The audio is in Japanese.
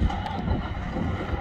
ハハハハ!